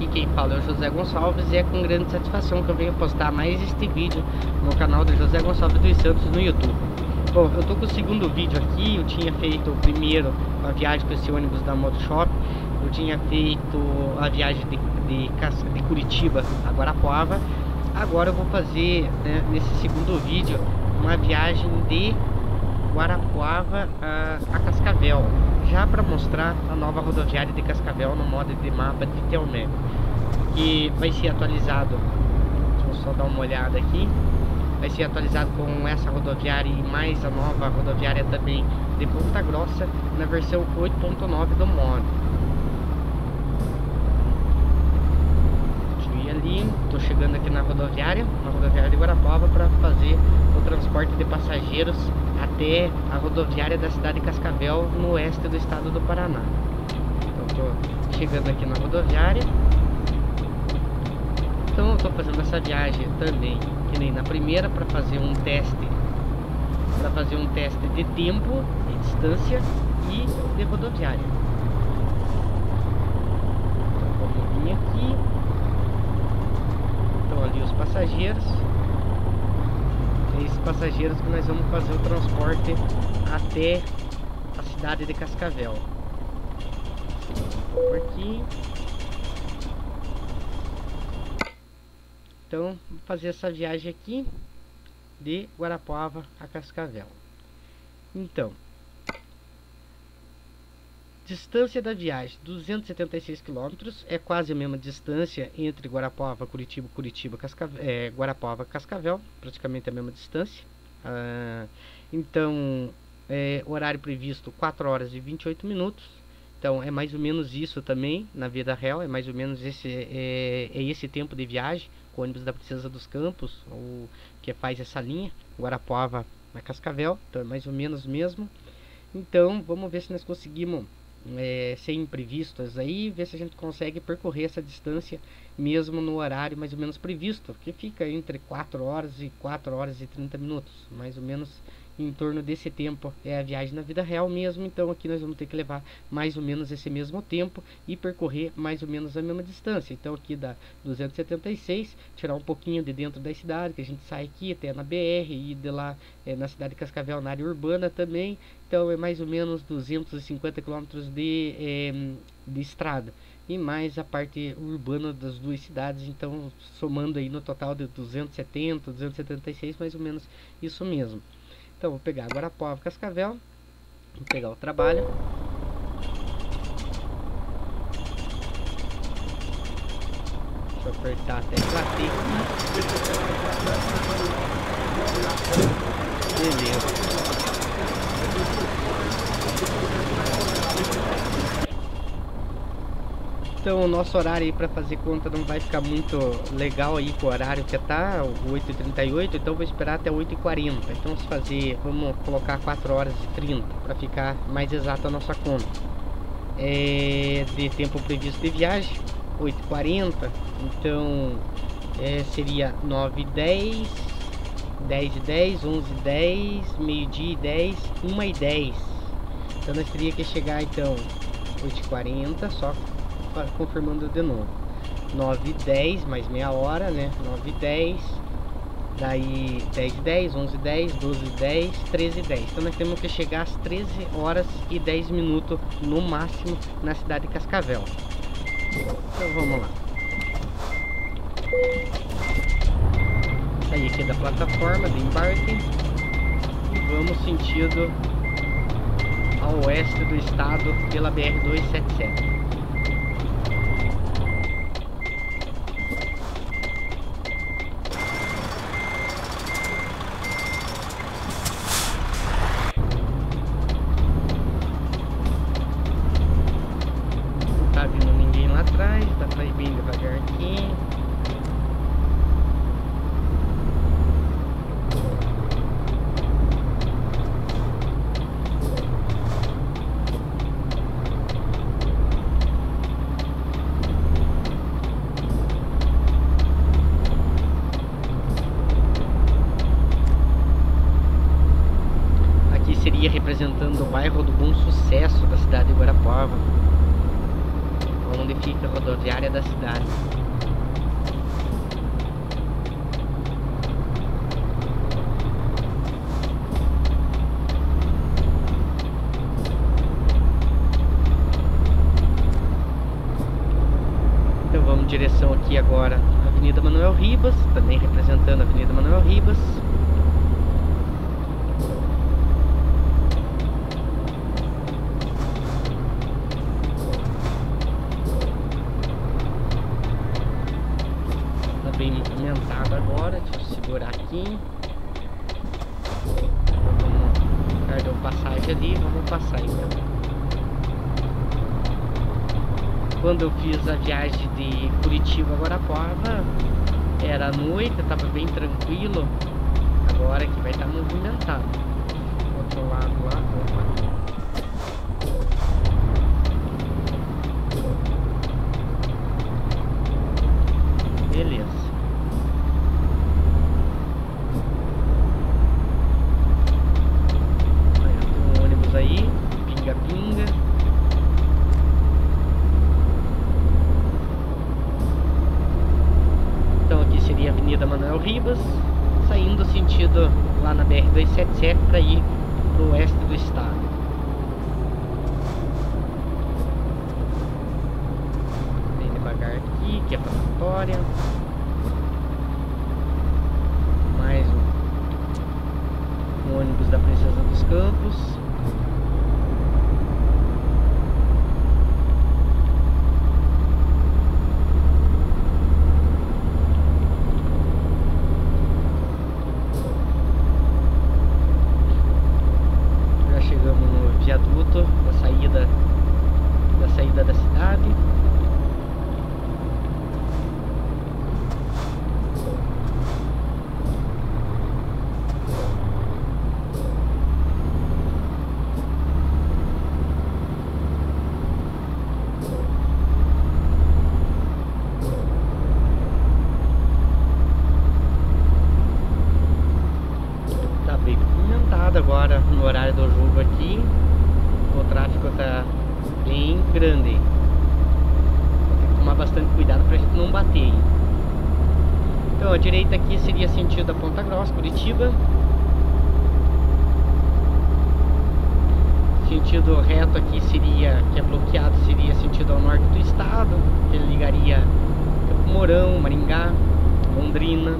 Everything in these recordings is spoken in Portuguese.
Aqui quem fala é o José Gonçalves e é com grande satisfação que eu venho postar mais este vídeo no canal do José Gonçalves dos Santos no YouTube. Bom, eu tô com o segundo vídeo aqui, eu tinha feito o primeiro, a viagem com esse ônibus da Motoshop, eu tinha feito a viagem de, de, de Curitiba a Guarapuava, agora eu vou fazer, né, nesse segundo vídeo, uma viagem de Guarapuava a, a Cascavel, já para mostrar a nova rodoviária de Cascavel no modo de mapa de Telnet, que vai ser atualizado, deixa eu só dar uma olhada aqui, vai ser atualizado com essa rodoviária e mais a nova rodoviária também de Ponta Grossa na versão 8.9 do modo. Deixa ali, estou chegando aqui na rodoviária, na rodoviária de Guarapuava para fazer o transporte de passageiros até a rodoviária da cidade de Cascavel, no oeste do estado do Paraná. Então estou chegando aqui na rodoviária. Então estou fazendo essa viagem também, que nem na primeira, para fazer um teste, para fazer um teste de tempo, de distância e de rodoviária. Então vamos vir aqui. Estão ali os passageiros esses passageiros que nós vamos fazer o transporte até a cidade de Cascavel. Por aqui. Então, vou fazer essa viagem aqui de Guarapuava a Cascavel. Então, Distância da viagem, 276 km, é quase a mesma distância entre Guarapuava, Curitiba, Curitiba, Cascavel, é, Guarapuava, Cascavel, praticamente a mesma distância. Ah, então, é, horário previsto 4 horas e 28 minutos. Então, é mais ou menos isso também na vida real, é mais ou menos esse, é, é esse tempo de viagem, com o ônibus da Princesa dos Campos, ou que faz essa linha, Guarapuava a Cascavel, então é mais ou menos mesmo. Então, vamos ver se nós conseguimos é, sem imprevistos aí, ver se a gente consegue percorrer essa distância mesmo no horário mais ou menos previsto, que fica entre 4 horas e 4 horas e 30 minutos, mais ou menos em torno desse tempo é a viagem na vida real mesmo, então aqui nós vamos ter que levar mais ou menos esse mesmo tempo e percorrer mais ou menos a mesma distância. Então aqui dá 276, tirar um pouquinho de dentro da cidade, que a gente sai aqui até na BR e de lá é, na cidade de Cascavel, na área urbana também, então é mais ou menos 250 quilômetros de, é, de estrada e mais a parte urbana das duas cidades, então somando aí no total de 270, 276, mais ou menos isso mesmo. Então vou pegar agora Povo Cascavel, vou pegar o trabalho. Deixa eu apertar até aqui. Beleza. Então o nosso horário aí para fazer conta não vai ficar muito legal aí com o horário que tá, 8h38, então vou esperar até 8h40. Então se fazer, vamos colocar 4 horas e 30 para ficar mais exata a nossa conta. É, de tempo previsto de viagem, 8h40, então é, seria 9 h 10, 10 e 10, 11 e 10, meio-dia e 10, 1 e 10. Então nós teria que chegar então 8h40, só confirmando de novo. 9 e 10, mais meia hora, né? 9 e 10, daí 10 e 10, 11 e 10, 12 e 10, 13 e 10. Então nós temos que chegar às 13 horas e 10 minutos no máximo na cidade de Cascavel. Então vamos lá. Sair aqui da plataforma de embarque e vamos sentido ao oeste do estado pela BR-277. representando o bairro do Bom Sucesso da cidade de Guarapuava, onde fica a rodoviária da cidade. Então vamos em direção aqui agora Avenida Manuel Ribas, também representando a Avenida Manuel Ribas. Tá bem movimentado agora, deixa eu segurar aqui. Guardou passagem ali, vamos passar então quando eu fiz a viagem de Curitiba a Guarapuava, era noite, estava bem tranquilo. Agora que vai estar tá movimentado. Outro lado lá, opa. Beleza. Tem um ônibus aí, pinga-pinga. seria a Avenida Manuel Ribas, saindo sentido lá na BR-277 para ir para o oeste do estado. Bem devagar aqui, é a Mais um, um ônibus da Princesa dos Campos. lotado agora no horário do jogo aqui. O tráfego tá bem grande. Tem que tomar bastante cuidado pra gente não bater. Então a direita aqui seria sentido da Ponta Grossa, Curitiba. Sentido reto aqui seria, que é bloqueado, seria sentido ao norte do estado, que ligaria Campo Mourão, Maringá, Londrina.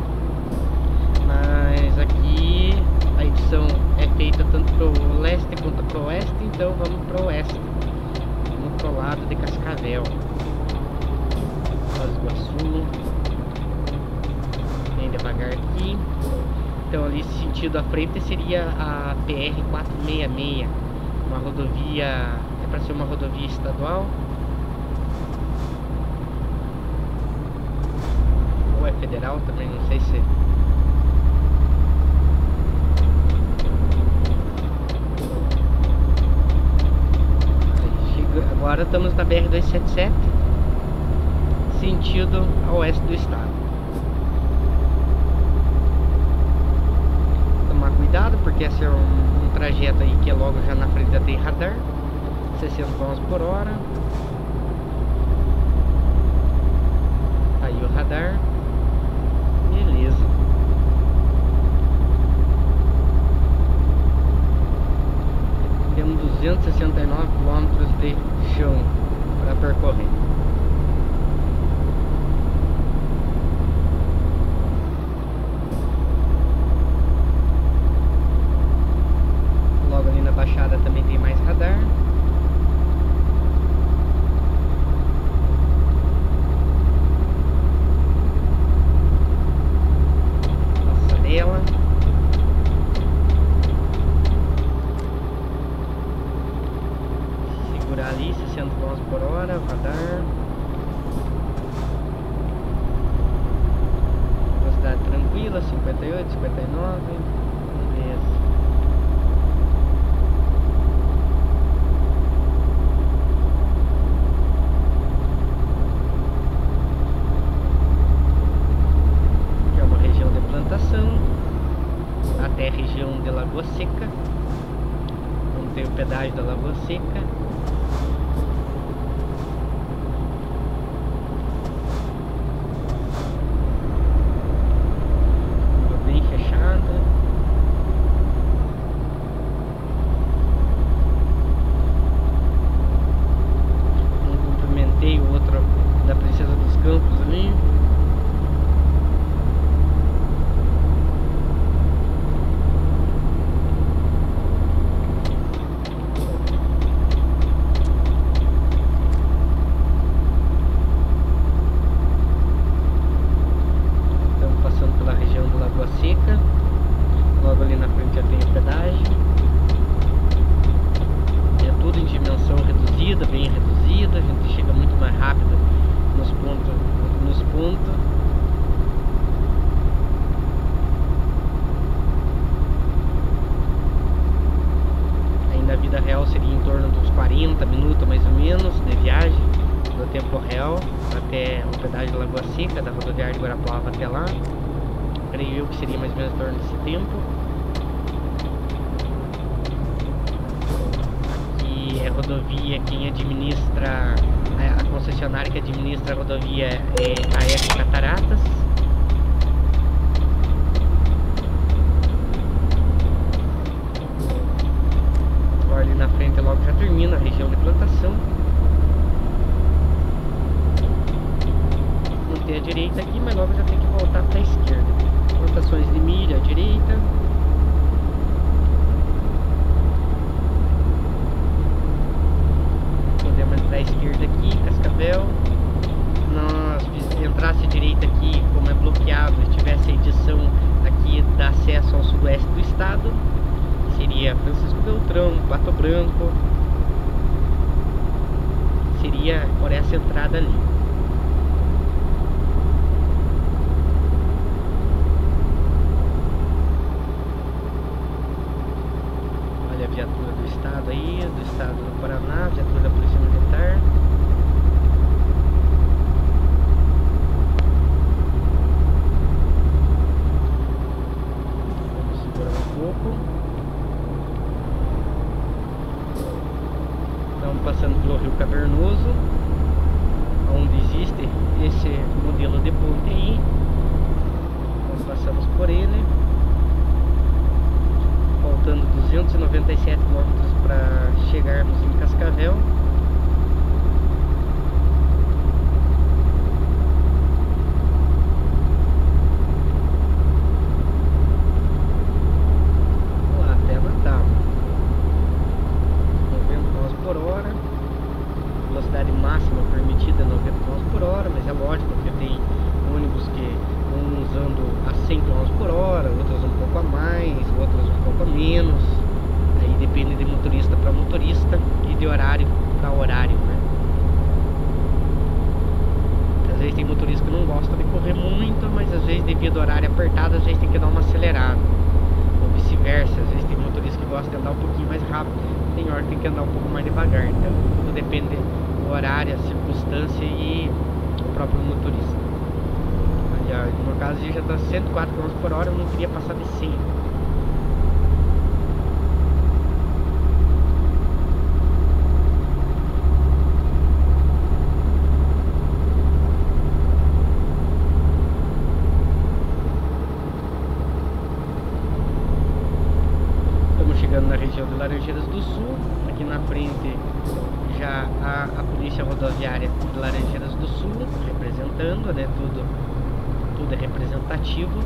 Mas aqui a edição é feita tanto para o leste quanto para o oeste, então vamos para o oeste. Vamos outro lado de Cascavel. Foz Iguaçu. Bem devagar aqui. Então ali sentido à frente seria a PR-466, uma rodovia, é para ser uma rodovia estadual. Ou é federal também, não sei se Agora estamos na BR-277, sentido a oeste do estado. Tomar cuidado, porque esse é um, um trajeto aí que é logo já na frente da tem radar, 60 km por hora. Aí o radar. 269 km de chão para percorrer. Seria mais ou menos em torno desse tempo. é rodovia, quem administra, né, a concessionária que administra a rodovia é a Eco Cataratas. Agora ali na frente logo já termina a região de plantação. Não tem a direita aqui, mas logo já tem que voltar para a esquerda. Plantações de milho à direita. à esquerda aqui, Cascavel. Nós entrasse à direita aqui, como é bloqueado, tivesse a edição aqui da acesso ao sudoeste do estado, seria Francisco Beltrão, Pato Branco, seria por essa entrada ali. Olha a viatura do estado aí, do estado do Paraná, viatura da Polícia Militar. Vamos segurar um pouco. Estamos passando pelo Rio Cavernoso, onde existe esse modelo de ponte aí. Nós passamos por ele faltando 297 quilômetros para chegarmos em Cascavel. Vamos lá, até Natal. 90 km por hora. Velocidade máxima permitida é 90 km por hora, mas é lógico que tem ônibus que vão usando a 100 km por hora, outros um pouco a mais, outros um pouco a menos. Aí depende de motorista para motorista e de horário para horário. Né? Às vezes tem motorista que não gosta de correr muito, mas às vezes devido ao horário apertado, às vezes tem que dar uma acelerada. Ou vice-versa, às vezes tem motorista que gosta de andar um pouquinho mais rápido, tem hora que tem que andar um pouco mais devagar. Então tudo depende horário, a circunstância e o próprio motorista. Aí, no caso já está 104 km por hora, eu não queria passar de 100. Estamos chegando na região de Laranjeiras do Sul. Aqui na frente a, a Polícia Rodoviária de Laranjeiras do Sul representando, né? Tudo, tudo é representativo.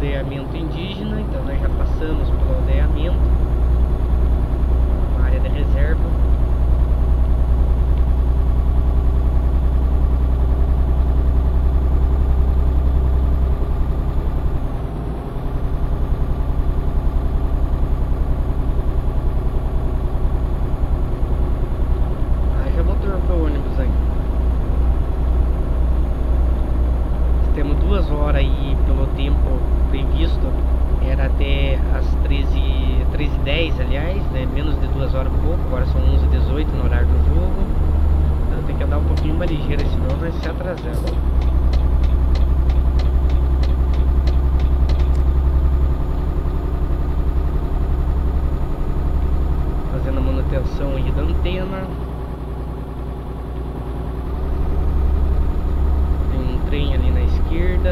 aldeamento indígena, então nós já passamos pelo aldeamento.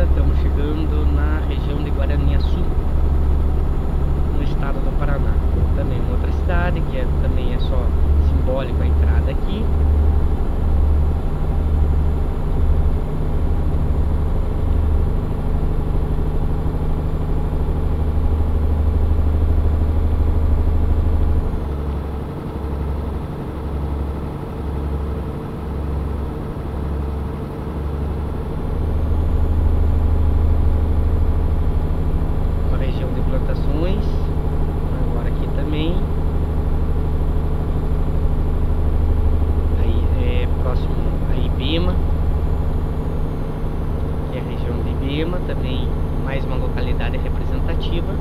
Estamos chegando na região de Guaraniaçu, no estado do Paraná. Também uma outra cidade que é, também é só simbólico a entrada aqui. uma região de plantações. Agora aqui também. Aí é próximo a Ibema. Que é a região de Ibema, também mais uma localidade representativa.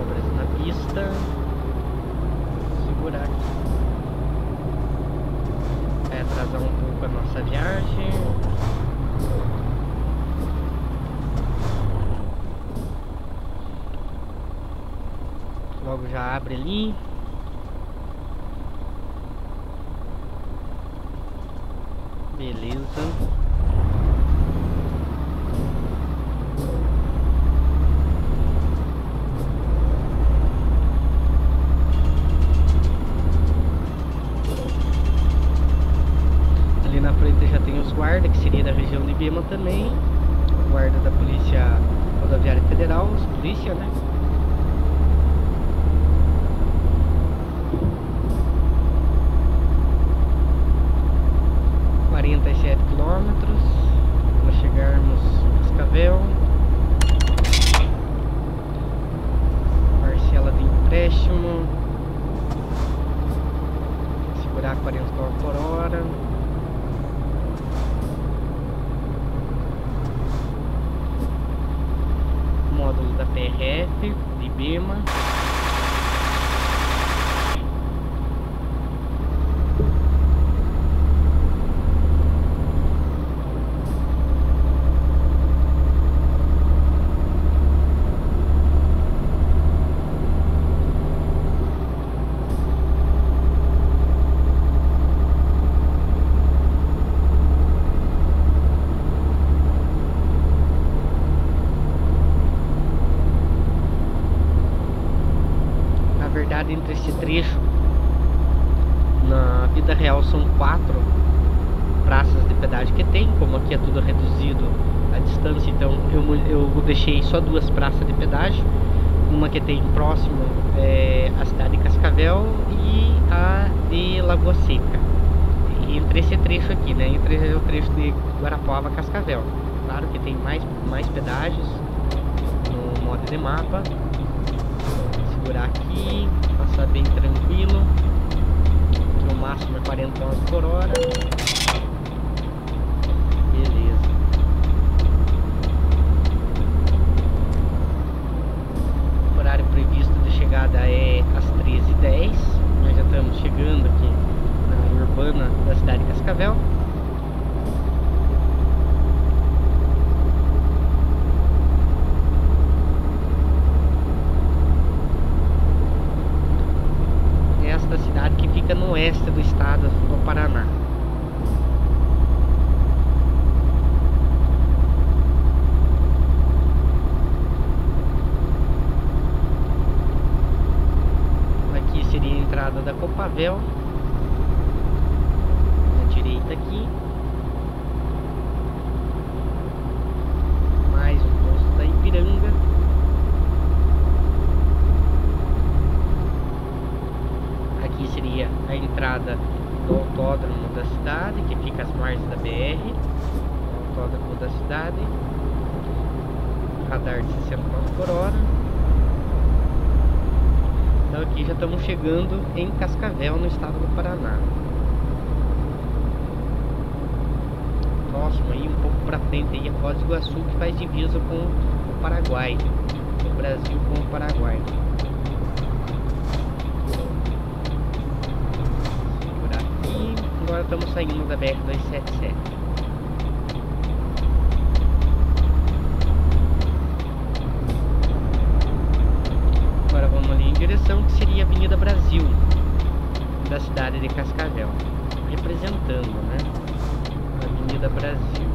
Obras na pista. Vou segurar aqui. Vai atrasar um pouco a nossa viagem. Já abre ali. Beleza. Ali na frente já tem os guardas, que seria da região de Ibema também. Guarda da Polícia Rodoviária Federal, os polícia, né? quarenta e sete quilômetros para chegarmos em Cascavel. Parcela de empréstimo. Segurar 40 km por hora. Módulo da PRF, de Bima. Na verdade, entre esse trecho, na vida real são quatro praças de pedágio que tem, como aqui é tudo reduzido a distância, então eu, eu deixei só duas praças de pedágio, uma que tem próximo é, a cidade de Cascavel e a de Lagoa Seca. Entre esse trecho aqui, né? Entre o trecho de Guarapuava Cascavel. Claro que tem mais, mais pedágios no modo de mapa. Segurar aqui, passar bem tranquilo. É 40 km por hora. Beleza. O horário previsto de chegada é às 13h10. Nós já estamos chegando aqui na área urbana da cidade de Cascavel. Esta cidade que fica no oeste do estado do Paraná. Aqui seria a entrada da Copavel. À direita aqui. Mais um posto da Ipiranga. Aqui seria a entrada do autódromo da cidade, que fica às margens da BR. O autódromo da cidade. Radar de 60 km por hora. Então aqui já estamos chegando em Cascavel, no estado do Paraná. Próximo aí, um pouco pra frente aí, é Foz do Iguaçu, que faz divisa com o Paraguai. O Brasil com o Paraguai. Segurar agora estamos saindo da BR-277. Agora vamos ali em direção que seria Avenida Brasil, da cidade de Cascavel, representando, né? Avenida Brasil.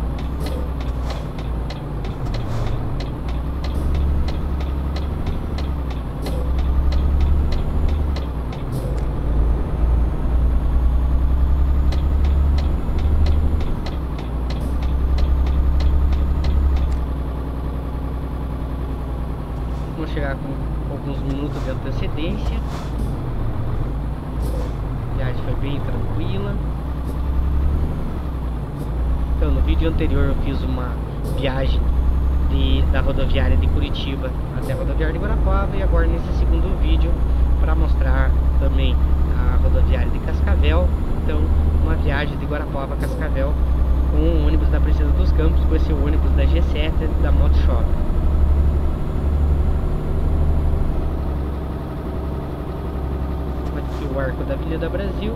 Vamos chegar com alguns minutos de antecedência. A viagem foi bem tranquila. No vídeo anterior eu fiz uma viagem de, da rodoviária de Curitiba até a rodoviária de Guarapuava e agora nesse segundo vídeo para mostrar também a rodoviária de Cascavel. Então, uma viagem de Guarapuava a Cascavel com o ônibus da Princesa dos Campos, com esse ônibus da G7 da Moto Shop. Aqui o arco da Avenida Brasil,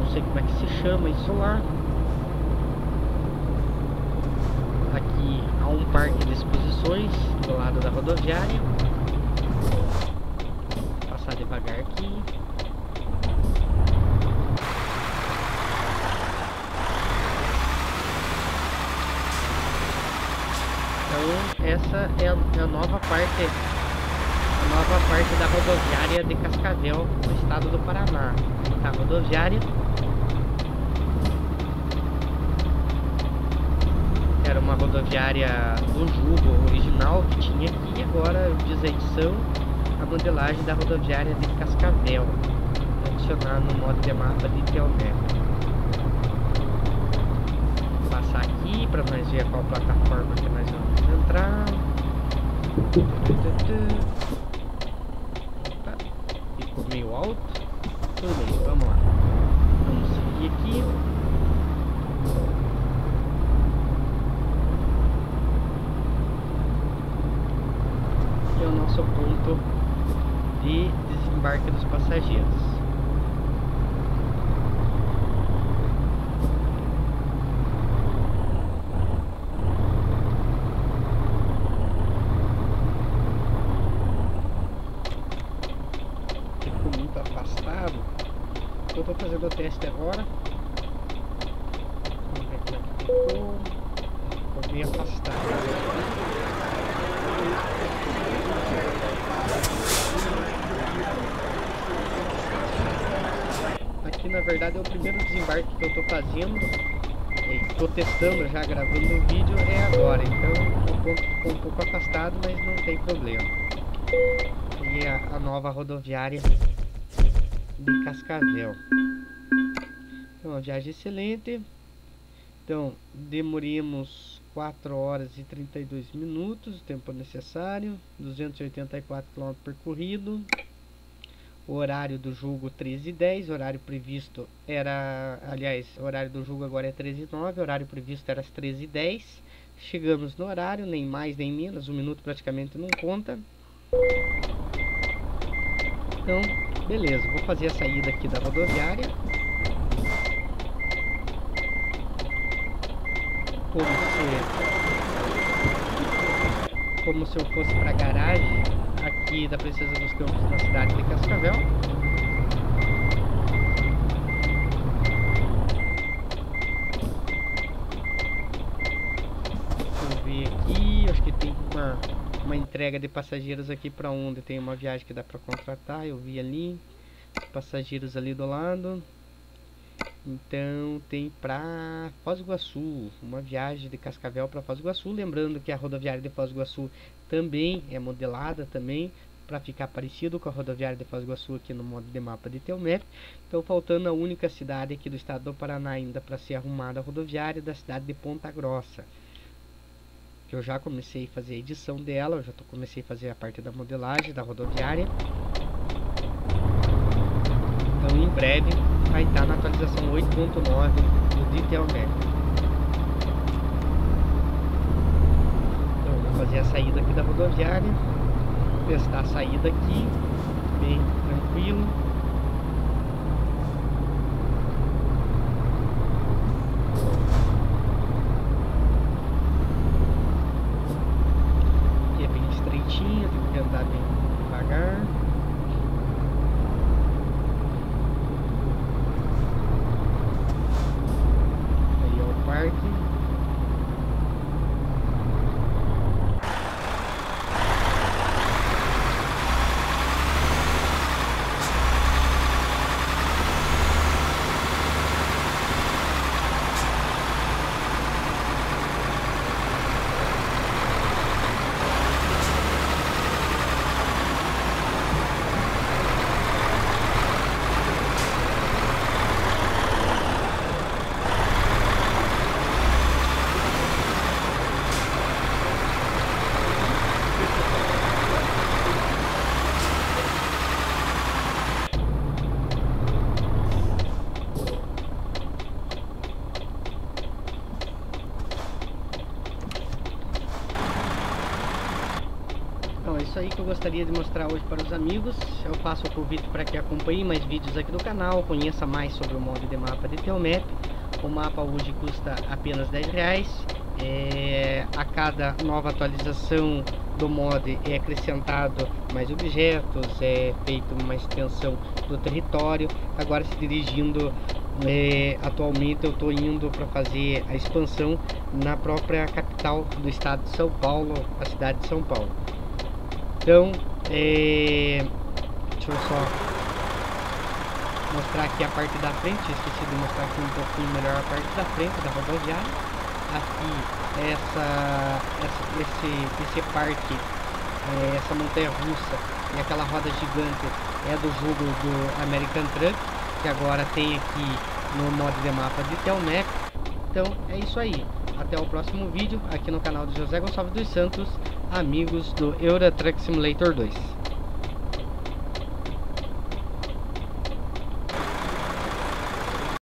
não sei como é que se chama isso lá. Um parque de exposições do lado da rodoviária. Vou passar devagar aqui. Então essa é a, é a nova parte a nova parte da rodoviária de Cascavel, no estado do Paraná. A rodoviária era uma rodoviária do Jugo original que tinha aqui, agora fiz a modelagem da rodoviária de Cascavel, adicionar no modo de mapa de Telmec. Vou passar aqui para nós ver qual plataforma que nós vamos entrar. Opa, ficou meio alto. Tudo bem, vamos lá. Vamos seguir aqui. E é o nosso ponto de desembarque dos passageiros. ficou muito afastado. Tô fazendo o teste agora. Vamos ver como é que ficou. Ficou bem afastado. Aqui na verdade é o primeiro desembarque que eu tô fazendo. Estou testando já gravando o vídeo é agora, então ficou um pouco afastado, mas não tem problema. E a, a nova rodoviária de Cascavel. Então, uma viagem excelente. Então, demoramos 4 horas e 32 minutos, o tempo necessário, 284 km percorrido. O horário do julgo 13 e 10, horário previsto era, aliás, o horário do julgo agora é 13 e 9, horário previsto era às 13 e 10. Chegamos no horário, nem mais nem menos, um minuto praticamente não conta. Então, beleza, vou fazer a saída aqui da rodoviária. Como se, como se eu fosse para garagem aqui da Princesa dos Campos na cidade de Cascavel. Deixa eu ver aqui, acho que tem uma uma entrega de passageiros aqui para onde tem uma viagem que dá para contratar, eu vi ali passageiros ali do lado. Então tem para Foz do Iguaçu, uma viagem de Cascavel para Foz do Iguaçu, lembrando que a rodoviária de Foz do Iguaçu também é modelada também para ficar parecido com a rodoviária de Foz do Iguaçu aqui no modo de mapa de Teomep. Então faltando a única cidade aqui do estado do Paraná ainda para ser arrumada a rodoviária da cidade de Ponta Grossa que eu já comecei a fazer a edição dela, eu já tô, comecei a fazer a parte da modelagem da rodoviária. Então em breve vai estar na atualização 8.9 do DetailMap. Então vou fazer a saída aqui da rodoviária, testar a saída aqui, bem tranquilo. retinha, tem que andar bem devagar. Aí é o parque. Então é isso aí que eu gostaria de mostrar hoje para os amigos. Eu faço o convite para que acompanhe mais vídeos aqui do canal, conheça mais sobre o modo de mapa de Teomap. O mapa hoje custa apenas 10 reais. É, a cada nova atualização do mod é acrescentado mais objetos, é feita uma extensão do território. Agora se dirigindo, é, atualmente eu estou indo para fazer a expansão na própria capital do estado de São Paulo, a cidade de São Paulo. Então, é... deixa eu só mostrar aqui a parte da frente. Esqueci de mostrar aqui um pouquinho melhor a parte da frente da rodoviária. Aqui, essa, essa esse, esse parque, é, essa montanha russa e aquela roda gigante é do jogo do American Truck, que agora tem aqui no modo de mapa de Telmec. Então é isso aí. Até o próximo vídeo aqui no canal do José Gonçalves dos Santos, amigos do Euro Truck Simulator 2.